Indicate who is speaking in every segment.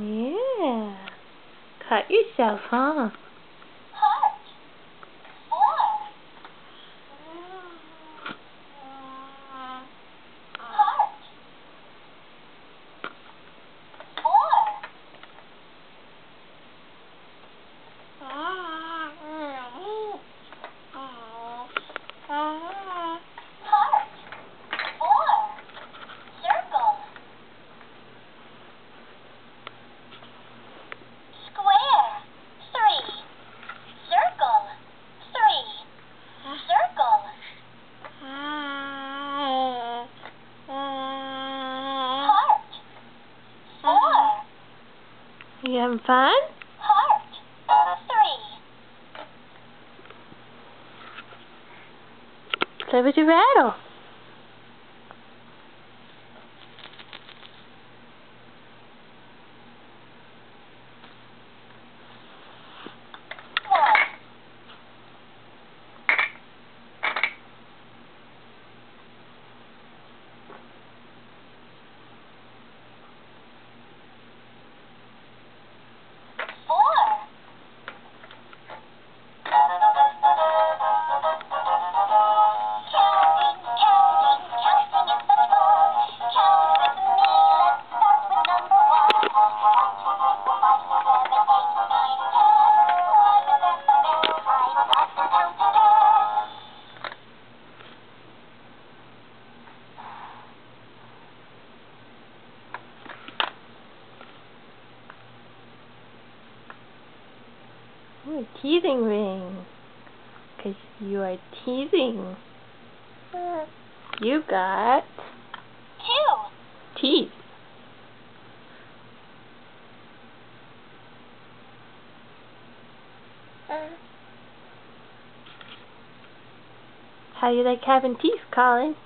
Speaker 1: Yeah. Cut yourself, huh? You having fun?
Speaker 2: Heart. Three.
Speaker 1: Play with your rattle. Ooh, teasing ring. Because you are teasing. You got
Speaker 2: Two.
Speaker 1: teeth. How do you like having teeth, Collin?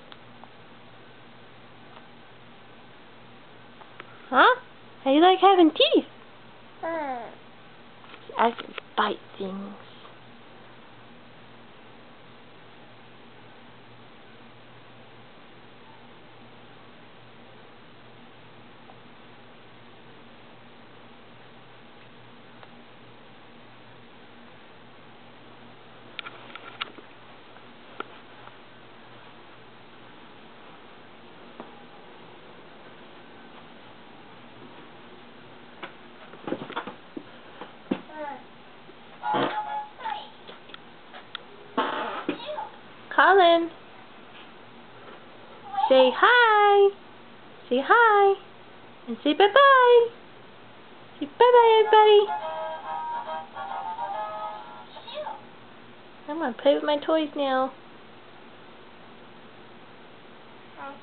Speaker 1: Huh? How do you like having teeth? Hmm. I can bite things. Collin, say hi. Say hi. And say bye-bye. Say bye-bye, everybody. I'm going to play with my toys now. Oh.